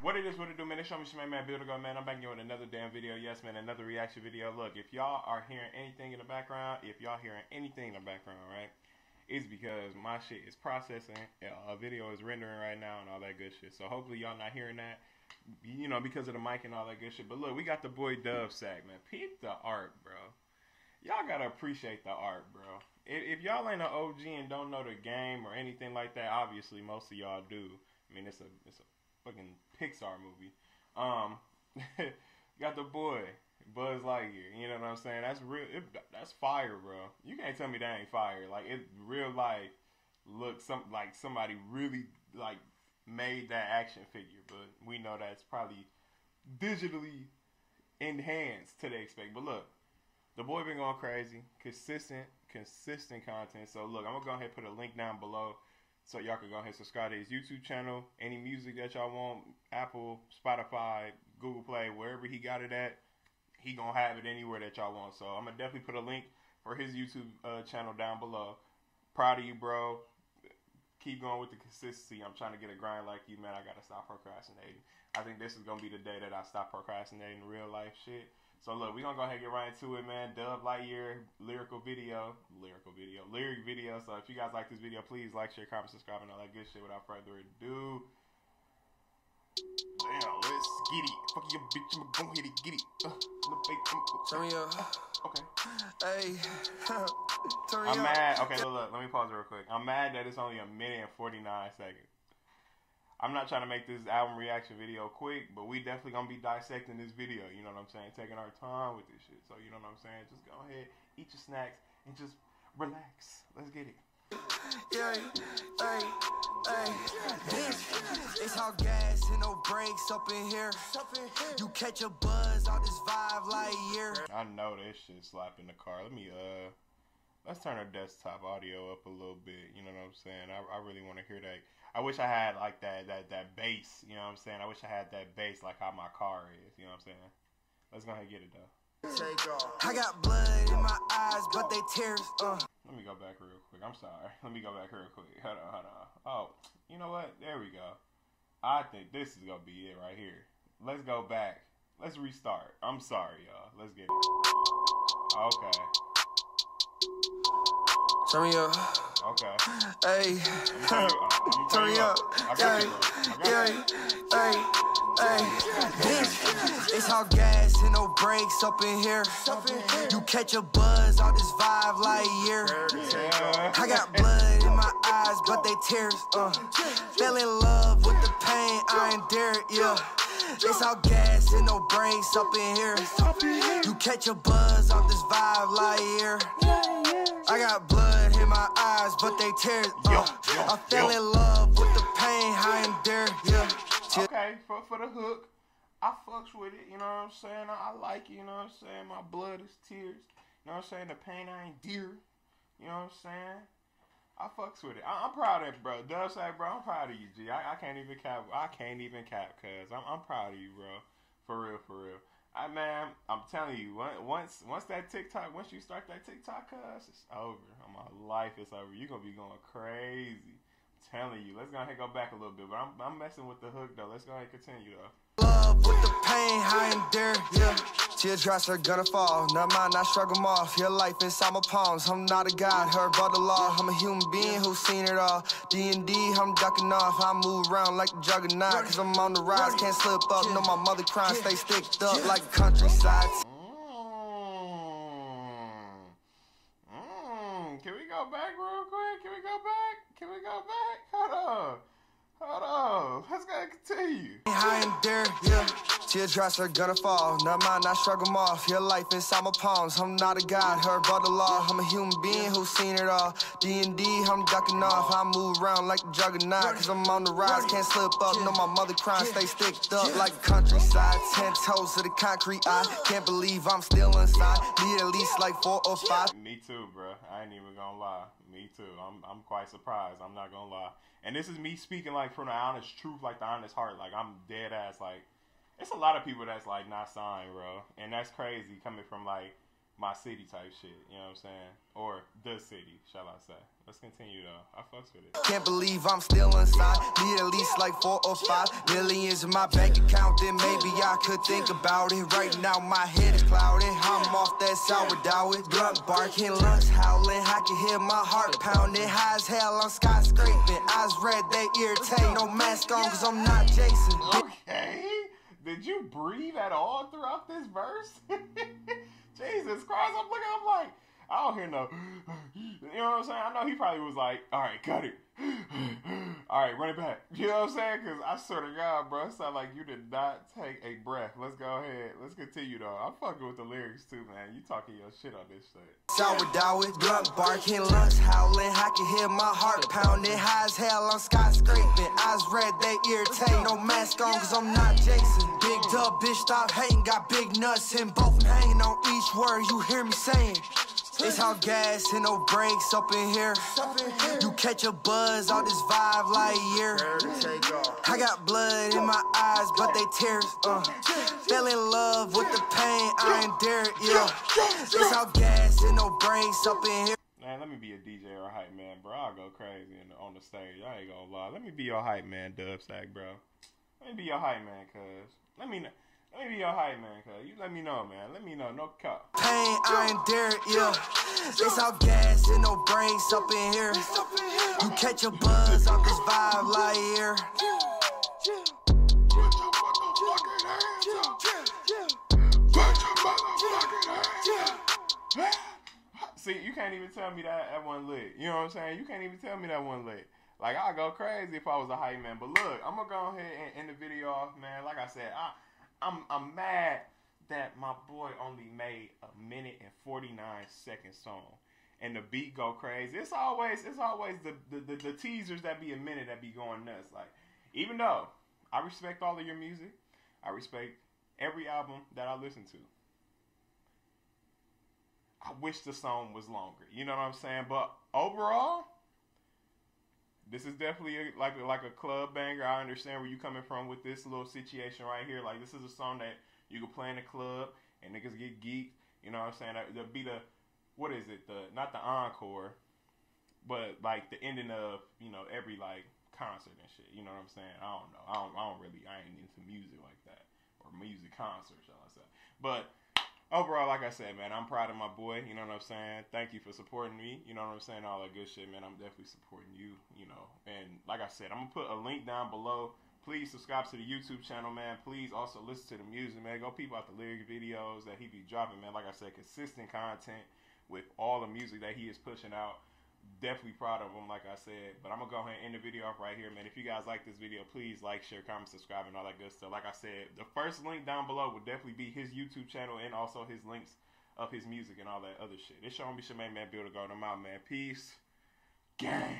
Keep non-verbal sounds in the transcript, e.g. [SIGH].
What it is, what it do, man. It's show me my man, Bill The Goat, man. I'm back here with another damn video. Yes, man, another reaction video. Look, if y'all are hearing anything in the background, if y'all hearing anything in the background, right, it's because my shit is processing. A video is rendering right now and all that good shit. So hopefully y'all not hearing that, you know, because of the mic and all that good shit. But look, we got the boy DubbSaq, man. Peep the art, bro. Y'all gotta appreciate the art, bro. If, if y'all ain't an OG and don't know the game or anything like that, obviously most of y'all do. I mean, it's a it's a fucking Pixar movie. Um, [LAUGHS] got the boy Buzz Lightyear. You know what I'm saying? That's real. It, that's fire, bro. You can't tell me that ain't fire. Like it, real life. looks some like somebody really like made that action figure, but we know that's probably digitally enhanced to the expect. But look, the boy been going crazy, consistent, consistent content. So look, I'm gonna go ahead and put a link down below so y'all can go ahead and subscribe to his YouTube channel. Any music that y'all want, Apple, Spotify, Google Play, wherever he got it at, he gonna have it anywhere that y'all want. So I'm gonna definitely put a link for his YouTube uh, channel down below. Proud of you, bro. Keep going with the consistency. I'm trying to get a grind like you, man. I gotta stop procrastinating. I think this is gonna be the day that I stop procrastinating real life shit. So look, we're gonna go ahead and get right into it, man. Dubb Lightyear lyrical video, lyrical video, lyric video. So if you guys like this video, please like, share, comment, subscribe, and all that good shit. Without further ado, damn, let's get it. Fuck your bitch, I'm gonna hit it, get it. Uh, Turn me up. Okay. Hey. [LAUGHS] Turn me I'm mad. Okay, look, look, let me pause real quick. I'm mad that it's only a minute and 49 seconds. I'm not trying to make this album reaction video quick, but we definitely gonna be dissecting this video. You know what I'm saying? Taking our time with this shit. So you know what I'm saying? Just go ahead, eat your snacks, and just relax. Let's get it. Yeah, hey, hey. This is how gas and no brakes up in here. You catch a buzz on this vibe like year. I know this shit slap in the car. Let me uh, let's turn our desktop audio up a little bit. You know what I'm saying? I, I really want to hear that. I wish I had like that that that bass. You know what I'm saying? I wish I had that bass like how my car is. You know what I'm saying? Let's go ahead and get it though. I got blood in my eyes, but they tears. Uh. Let me go back real quick. I'm sorry. Let me go back real quick. Hold on, hold on. Oh, you know what? There we go. I think this is gonna be it right here. Let's go back. Let's restart. I'm sorry, y'all. Let's get it. Okay. Turn me up. Okay. Hey. I'm Turn me up. I got Hey. you, bro. I got Yeah. Hey. Hey. This is how gas and no brakes up in here. You catch a buzz on this vibe like year. I got blood in my eyes, but they tears. Uh, fell in love with the pain I endured. Yeah, it's all gas and no brakes up in here. You catch a buzz off this vibe like year. I got blood in my eyes, but they tears. Uh, Yo, yo, I fell yo. in love with the pain I endured. Yeah. Okay, for, for the hook, I fucks with it, you know what I'm saying? I, I like it, you know what I'm saying? My blood is tears, you know what I'm saying? The pain I endure, you know what I'm saying? I fucks with it. I, I'm proud of it, bro. DubbSaq, bro, I'm proud of you, G. I, I can't even cap. I can't even cap, cuz. I'm, I'm proud of you, bro. For real, for real. I man, I'm telling you, once once that TikTok, once you start that TikTok, cuz it's over. My life is over. You're gonna be going crazy. I'm telling you. Let's go ahead and go back a little bit, but I'm, I'm messing with the hook though. Let's go ahead and continue though. Love with the pain. Yeah. Teardrops are gonna fall. Not mine, I shrug 'em off. Your life inside my palms. I'm not a god, heard by the law. I'm a human being who's seen it all. D&D, I'm ducking off. I move around like a juggernaut. Cause I'm on the rise, can't slip up. Know my mother crying, stay sticked up like countryside. Mm. Can we go back real quick? Can we go back? Can we go back? Hold on. Hold on. Let's go ahead and continue. I endure, yeah. Teardrops are gonna fall. Not mine, I shrug 'em off. Your life inside my palms. I'm not a god, heard by the law. I'm a human being who's seen it all. D&D, I'm ducking off. I move around like a juggernaut. Cause I'm on the rise, can't slip up. No, my mother crying, stay sticked up like countryside. Ten toes to the concrete. I can't believe I'm still inside. Need at least like four or five. Me too, bro. I ain't even gonna lie. Me too. I'm I'm quite surprised. I'm not gonna lie. And this is me speaking like from the honest truth, like the honest heart. Like I'm dead ass. Like it's a lot of people that's like not signed, bro. And that's crazy coming from like my city type shit. You know what I'm saying? Or the city, shall I say? Let's continue though. I fucks with it. Can't believe I'm still inside. Need at least like four or five millions in my bank account. Then maybe I could think about it. Right now my head is clouded. I'm off that sourdough with blunt barking, lungs howling. I can hear my heart pounding. High as hell, I'm skyscraping. Eyes red, they irritate. No mask on, cause I'm not Jason. Okay. Did you breathe at all throughout this verse? [LAUGHS] Jesus Christ, I'm looking, I'm like, I don't hear no, [GASPS] you know what I'm saying? I know he probably was like, all right, cut it. All right, run it back. [LAUGHS] You know what I'm saying? Because I swear to God, bro, it sounded like you did not take a breath. Let's go ahead. Let's continue, though. I'm fucking with the lyrics, too, man. You talking your shit on this shit. Sourdough with blunt barking, lungs howling. I can hear my heart pounding. High as hell, I'm skyscraping. Eyes red, they irritate. No mask on, cause I'm not Jason. Big dub, bitch, stop hating. Got big nuts and both hanging on each word you hear me saying. It's all gas and no brakes up in here. You catch a buzz all this vibe like year. I got blood in my eyes, but they tears. Uh. Fell in love with the pain, I ain't there, yeah. It's all gas and no brakes up in here. Man, let me be a DJ or a hype man, bro. I'll go crazy on the stage. I ain't gonna lie. Let me be your hype man, DubbSaq, bro. Let me be your hype man, cuz. Let me know. Let me be your hype man, cuz. You let me know, man. Let me know. No cop. Pain, I ain't there, yeah. It's all gas and no brakes up in here. You catch a buzz off this vibe like here. See, you can't even tell me that that one lit. You know what I'm saying? You can't even tell me that one lit. Like I'd go crazy if I was a hype man. But look, I'm gonna go ahead and end the video off, man. Like I said, I, I'm I'm mad that my boy only made a minute and 49 second song, and the beat go crazy. It's always it's always the the, the, the teasers that be a minute that be going nuts. Like even though I respect all of your music, I respect every album that I listen to. I wish the song was longer. You know what I'm saying? But overall, this is definitely a, like a, like a club banger. I understand where you coming from with this little situation right here. Like this is a song that you can play in the club and niggas get geeked. You know what I'm saying? The be the what is it? The not the encore, but like the ending of you know every like concert and shit. You know what I'm saying? I don't know. I don't. I don't really. I ain't into music like that or music concerts. I say? But overall, like I said, man, I'm proud of my boy. You know what I'm saying? Thank you for supporting me. You know what I'm saying? All that good shit, man. I'm definitely supporting you. You know, and like I said, I'm gonna put a link down below. Please subscribe to the YouTube channel, man. Please also listen to the music, man. Go peep out the lyric videos that he be dropping, man. Like I said, consistent content with all the music that he is pushing out. Definitely proud of him, like I said. But I'm gonna go ahead and end the video off right here, man. If you guys like this video, please like, share, comment, subscribe, and all that good stuff. Like I said, the first link down below would definitely be his YouTube channel and also his links of his music and all that other shit. It's showing me Shemaine Man Builder Garden. I'm out, man. Peace. Gang.